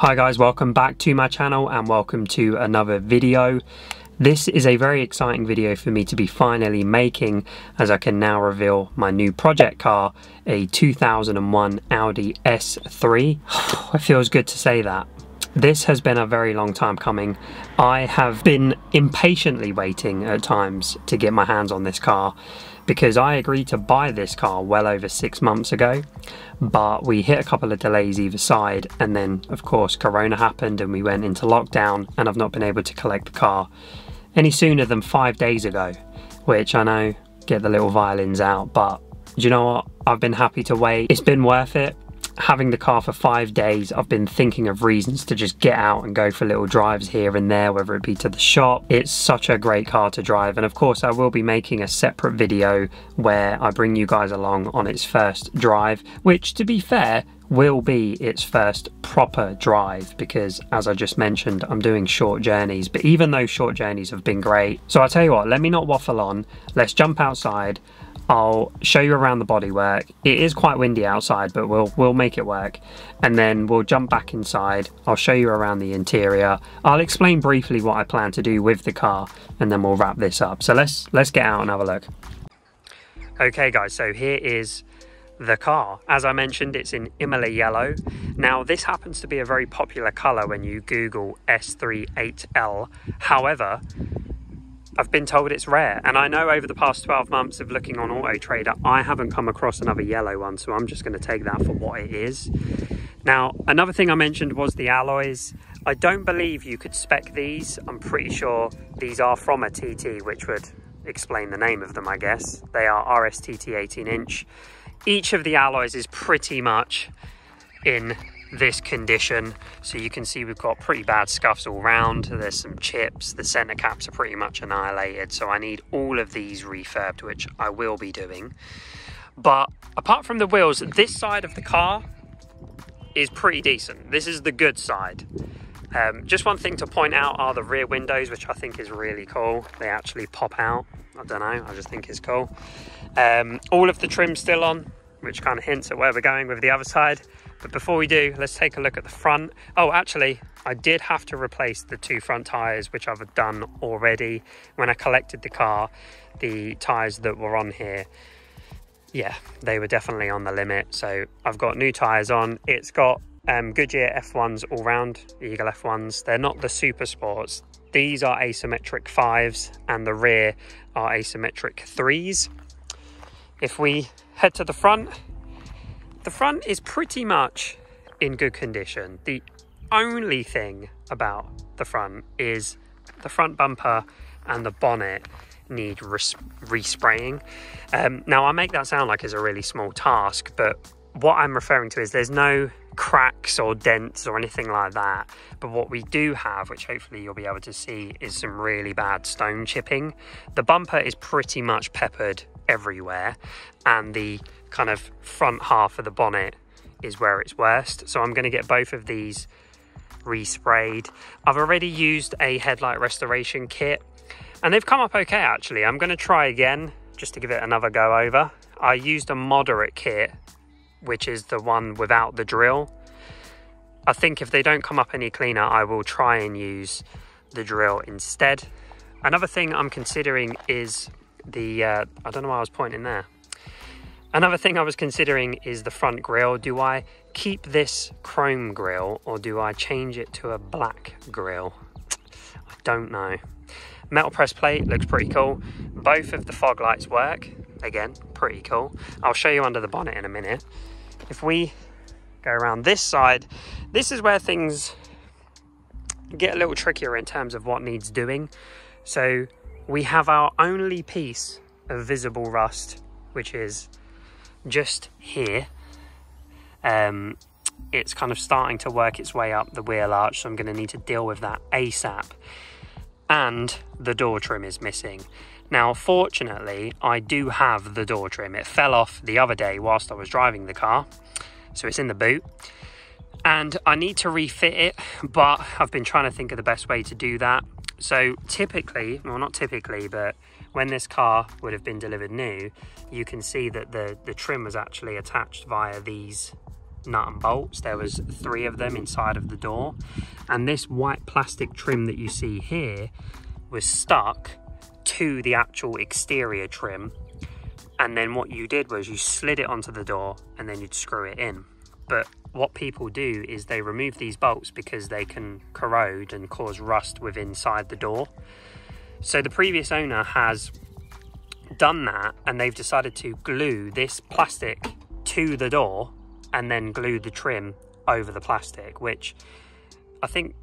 Hi guys, welcome back to my channel and welcome to another video. This is a very exciting video for me to be finally making as I can now reveal my new project car, a 2001 Audi S3. it feels good to say that. This has been a very long time coming. I have been impatiently waiting at times to get my hands on this car because I agreed to buy this car well over six months ago, but we hit a couple of delays either side, and then, of course, Corona happened and we went into lockdown, and I've not been able to collect the car any sooner than five days ago, which I know get the little violins out, but do you know what? I've been happy to wait. It's been worth it having the car for five days, I've been thinking of reasons to just get out and go for little drives here and there, whether it be to the shop. It's such a great car to drive. And of course, I will be making a separate video where I bring you guys along on its first drive, which to be fair, will be its first proper drive because as I just mentioned I'm doing short journeys but even those short journeys have been great so I'll tell you what let me not waffle on let's jump outside I'll show you around the bodywork. It is quite windy outside, but we'll we'll make it work. And then we'll jump back inside. I'll show you around the interior. I'll explain briefly what I plan to do with the car, and then we'll wrap this up. So let's let's get out and have a look. Okay, guys. So here is the car. As I mentioned, it's in Imola yellow. Now, this happens to be a very popular color when you Google S3 8L. However, I've been told it's rare, and I know over the past 12 months of looking on Auto Trader, I haven't come across another yellow one, so I'm just going to take that for what it is. Now, another thing I mentioned was the alloys. I don't believe you could spec these. I'm pretty sure these are from a TT, which would explain the name of them, I guess. They are RSTT 18 inch. Each of the alloys is pretty much in this condition. So you can see we've got pretty bad scuffs all round. There's some chips. The center caps are pretty much annihilated. So I need all of these refurbed, which I will be doing. But apart from the wheels, this side of the car is pretty decent. This is the good side. Um, just one thing to point out are the rear windows, which I think is really cool. They actually pop out. I don't know, I just think it's cool. Um, all of the trim still on, which kind of hints at where we're going with the other side. But before we do, let's take a look at the front. Oh, actually, I did have to replace the two front tyres, which I've done already. When I collected the car, the tyres that were on here, yeah, they were definitely on the limit. So I've got new tyres on. It's got um, Goodyear F1s all round, Eagle F1s. They're not the super sports. These are asymmetric fives and the rear are asymmetric threes. If we head to the front, the front is pretty much in good condition. The only thing about the front is the front bumper and the bonnet need res- respraying. Um, now, I make that sound like it's a really small task, but what I'm referring to is there's no cracks or dents or anything like that. But what we do have, which hopefully you'll be able to see, is some really bad stone chipping. The bumper is pretty much peppered everywhere, and the kind of front half of the bonnet is where it's worst. So I'm going to get both of these resprayed. I've already used a headlight restoration kit and they've come up okay actually. I'm going to try again just to give it another go over. I used a moderate kit, which is the one without the drill. I think if they don't come up any cleaner, I will try and use the drill instead. Another thing I'm considering is the, uh, I don't know why I was pointing there. Another thing I was considering is the front grille. Do I keep this chrome grille or do I change it to a black grille? I don't know. Metal press plate looks pretty cool. Both of the fog lights work. Again, pretty cool. I'll show you under the bonnet in a minute. If we go around this side, this is where things get a little trickier in terms of what needs doing. So we have our only piece of visible rust, which is just here. Um, it's kind of starting to work its way up the wheel arch, so I'm going to need to deal with that ASAP. And the door trim is missing. Now, fortunately, I do have the door trim. It fell off the other day whilst I was driving the car, so it's in the boot. And I need to refit it, but I've been trying to think of the best way to do that. So, typically, well, not typically, but when this car would have been delivered new, you can see that the, the trim was actually attached via these nut and bolts. There was three of them inside of the door. And this white plastic trim that you see here was stuck to the actual exterior trim. And then what you did was you slid it onto the door and then you'd screw it in. But what people do is they remove these bolts because they can corrode and cause rust within inside the door. So the previous owner has done that and they've decided to glue this plastic to the door and then glue the trim over the plastic, which I think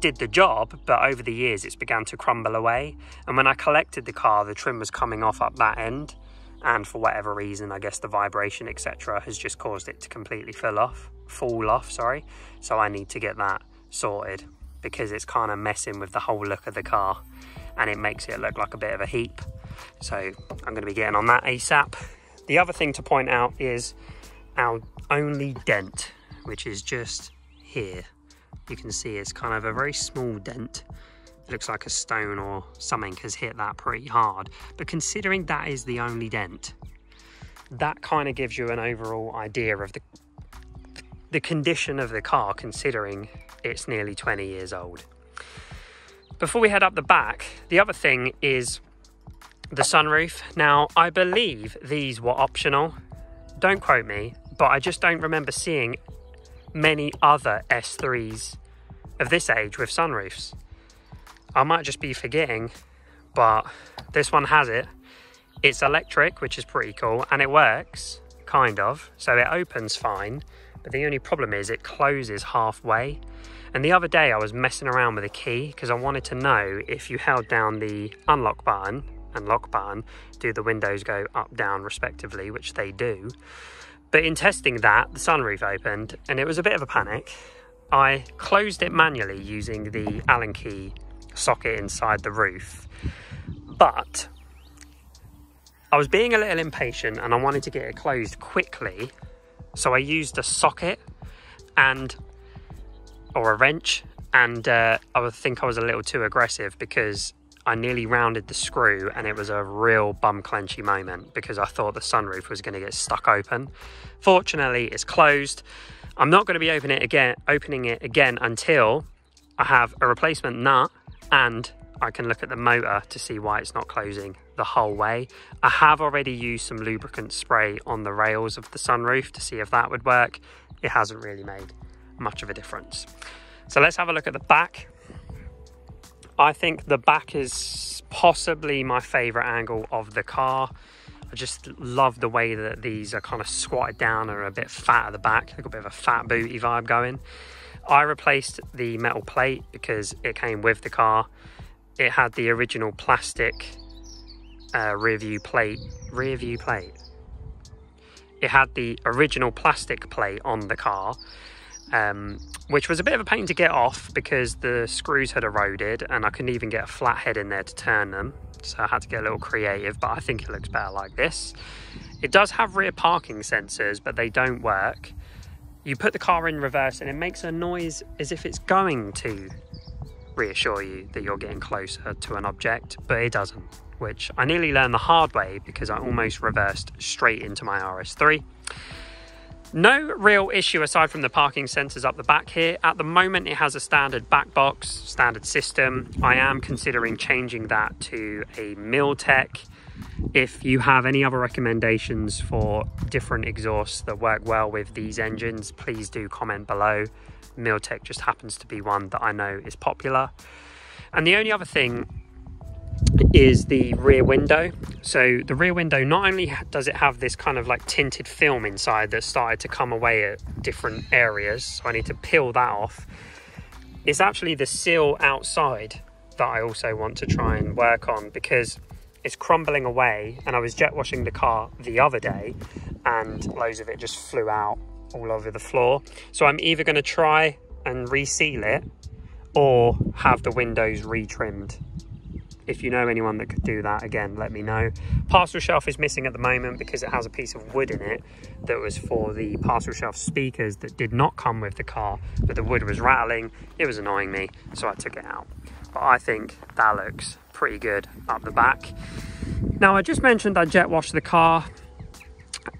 did the job, but over the years it's began to crumble away. And when I collected the car, the trim was coming off up that end. And for whatever reason, I guess the vibration, etc., has just caused it to completely fall off, fall off, sorry. So I need to get that sorted because it's kind of messing with the whole look of the car and it makes it look like a bit of a heap. So I'm going to be getting on that ASAP. The other thing to point out is our only dent, which is just here. You can see it's kind of a very small dent. It looks like a stone or something has hit that pretty hard. But considering that is the only dent, that kind of gives you an overall idea of the the condition of the car considering it's nearly 20 years old. Before we head up the back, the other thing is the sunroof. Now, I believe these were optional. Don't quote me, but I just don't remember seeing many other S3s of this age with sunroofs. I might just be forgetting, but this one has it. It's electric, which is pretty cool, and it works, kind of. So it opens fine, but the only problem is it closes halfway. And the other day I was messing around with a key because I wanted to know if you held down the unlock button and lock button, do the windows go up, down respectively, which they do. But in testing that, the sunroof opened and it was a bit of a panic. I closed it manually using the Allen key socket inside the roof. But I was being a little impatient and I wanted to get it closed quickly. So I used a socket and or a wrench and uh, I think I was a little too aggressive because I nearly rounded the screw and it was a real bum clenchy moment because I thought the sunroof was going to get stuck open. Fortunately, it's closed. I'm not going to be opening it again, opening it again until I have a replacement nut and I can look at the motor to see why it's not closing the whole way. I have already used some lubricant spray on the rails of the sunroof to see if that would work. It hasn't really made much of a difference. So let's have a look at the back. I think the back is possibly my favorite angle of the car. I just love the way that these are kind of squatted down and a bit fat at the back. They've got a bit of a fat booty vibe going. I replaced the metal plate because it came with the car. It had the original plastic uh, rear view plate. Rear view plate. It had the original plastic plate on the car um, which was a bit of a pain to get off because the screws had eroded and I couldn't even get a flathead in there to turn them. So I had to get a little creative, but I think it looks better like this. It does have rear parking sensors, but they don't work. You put the car in reverse and it makes a noise as if it's going to reassure you that you're getting closer to an object, but it doesn't, which I nearly learned the hard way because I almost reversed straight into my RS3. No real issue aside from the parking sensors up the back here. At the moment, it has a standard back box, standard system. I am considering changing that to a Milltek. If you have any other recommendations for different exhausts that work well with these engines, please do comment below. Milltek just happens to be one that I know is popular. And the only other thing is the rear window. So the rear window, not only does it have this kind of like tinted film inside that started to come away at different areas, so I need to peel that off. It's actually the seal outside that I also want to try and work on because it's crumbling away and I was jet washing the car the other day and loads of it just flew out all over the floor. So I'm either going to try and reseal it or have the windows retrimmed if you know anyone that could do that, again, let me know. Parcel shelf is missing at the moment because it has a piece of wood in it that was for the parcel shelf speakers that did not come with the car, but the wood was rattling. It was annoying me, so I took it out. But I think that looks pretty good up the back. Now, I just mentioned I jet washed the car.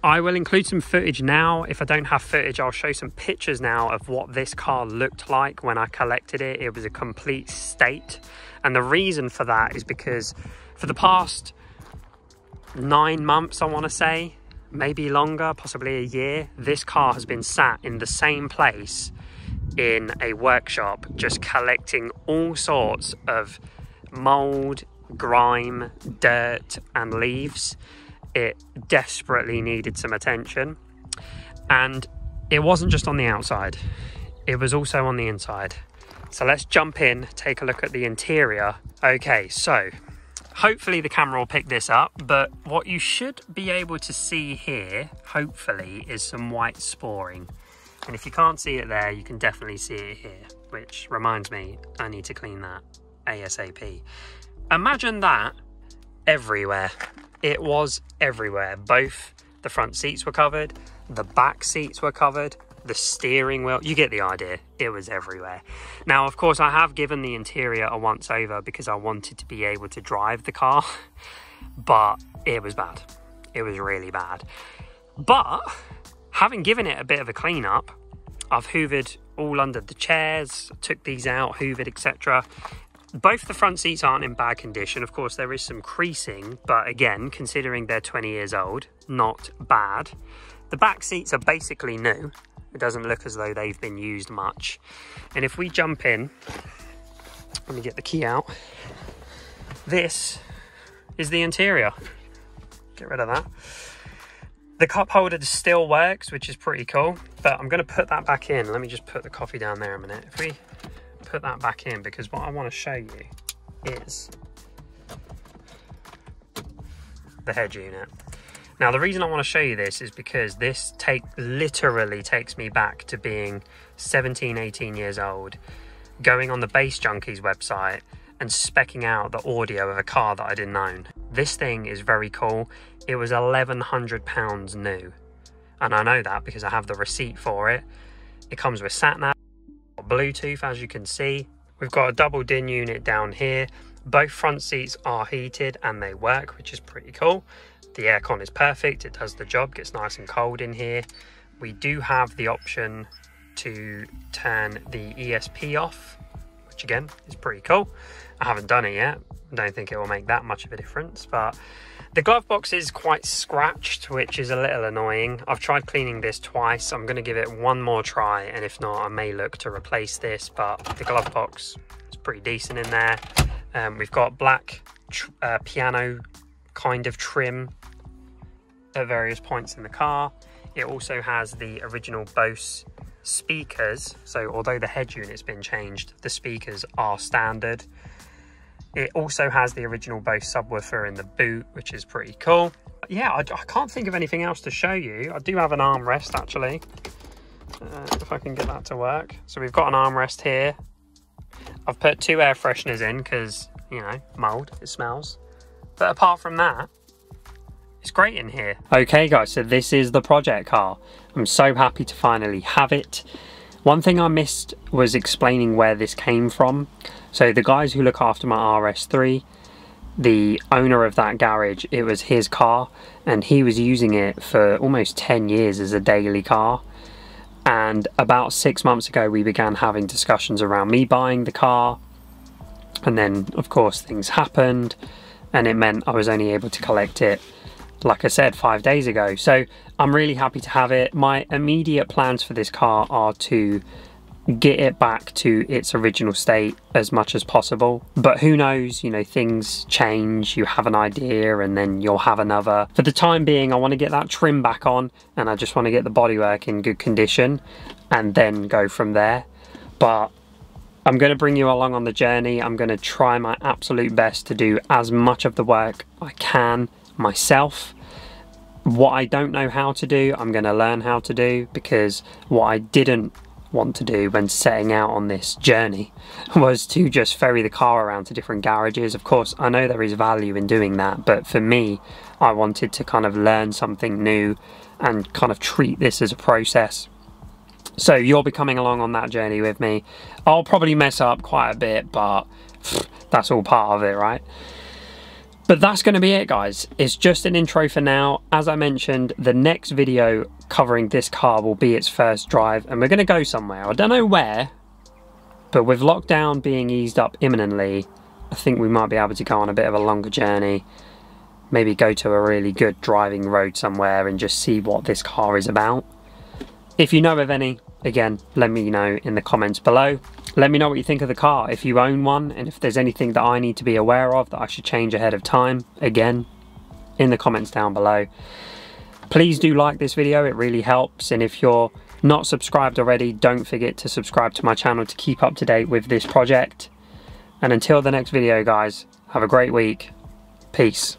I will include some footage now. If I don't have footage, I'll show some pictures now of what this car looked like when I collected it. It was a complete state. And the reason for that is because for the past nine months, I want to say, maybe longer, possibly a year, this car has been sat in the same place in a workshop, just collecting all sorts of mold, grime, dirt, and leaves. It desperately needed some attention. And it wasn't just on the outside, it was also on the inside. So let's jump in, take a look at the interior. Okay, so hopefully the camera will pick this up, but what you should be able to see here, hopefully, is some white sporing. And if you can't see it there, you can definitely see it here, which reminds me, I need to clean that ASAP. Imagine that everywhere. It was everywhere. Both the front seats were covered, the back seats were covered, the steering wheel, you get the idea. It was everywhere. Now, of course, I have given the interior a once over because I wanted to be able to drive the car, but it was bad. It was really bad. But having given it a bit of a clean up, I've hoovered all under the chairs, took these out, hoovered, etc. Both the front seats aren't in bad condition. Of course, there is some creasing, but again, considering they're 20 years old, not bad. The back seats are basically new. It doesn't look as though they've been used much. And if we jump in, let me get the key out. This is the interior. Get rid of that. The cup holder still works, which is pretty cool, but I'm going to put that back in. Let me just put the coffee down there a minute. If we put that back in, because what I want to show you is the head unit. Now, the reason I want to show you this is because this take literally takes me back to being 17, 18 years old, going on the Bass Junkies website and specking out the audio of a car that I didn't own. This thing is very cool. It was £1,100 new. And I know that because I have the receipt for it. It comes with sat nav, Bluetooth, as you can see. We've got a double DIN unit down here. Both front seats are heated and they work, which is pretty cool. The aircon is perfect. It does the job, gets nice and cold in here. We do have the option to turn the ESP off, which again is pretty cool. I haven't done it yet. I don't think it will make that much of a difference, but the glove box is quite scratched, which is a little annoying. I've tried cleaning this twice. I'm going to give it one more try, and if not, I may look to replace this, but the glove box is pretty decent in there. Um, we've got black uh, piano kind of trim at various points in the car. It also has the original Bose speakers, so although the head unit's been changed, the speakers are standard. It also has the original Bose subwoofer in the boot, which is pretty cool. Yeah, I, I can't think of anything else to show you. I do have an armrest actually, uh, if I can get that to work. So we've got an armrest here. I've put two air fresheners in because, you know, mold, it smells. But apart from that, it's great in here. Okay guys, so this is the project car. I'm so happy to finally have it. One thing I missed was explaining where this came from. So the guys who look after my RS3, the owner of that garage, it was his car and he was using it for almost 10 years as a daily car. And about six months ago, we began having discussions around me buying the car. And then, of course, things happened and it meant I was only able to collect it like I said five days ago. So I'm really happy to have it. My immediate plans for this car are to get it back to its original state as much as possible. But who knows you know things change you have an idea and then you'll have another. For the time being I want to get that trim back on and I just want to get the bodywork in good condition and then go from there. But I'm going to bring you along on the journey. I'm going to try my absolute best to do as much of the work I can myself what I don't know how to do I'm going to learn how to do because what I didn't want to do when setting out on this journey was to just ferry the car around to different garages. Of course, I know there is value in doing that, but for me, I wanted to kind of learn something new and kind of treat this as a process. So you'll be coming along on that journey with me. I'll probably mess up quite a bit, but that's all part of it, right? But that's going to be it guys. It's just an intro for now. As I mentioned, the next video covering this car will be its first drive and we're going to go somewhere. I don't know where, but with lockdown being eased up imminently, I think we might be able to go on a bit of a longer journey. Maybe go to a really good driving road somewhere and just see what this car is about. If you know of any, again, let me know in the comments below. Let me know what you think of the car, if you own one, and if there's anything that I need to be aware of that I should change ahead of time, again, in the comments down below. Please do like this video, it really helps, and if you're not subscribed already, don't forget to subscribe to my channel to keep up to date with this project. And until the next video, guys, have a great week. Peace.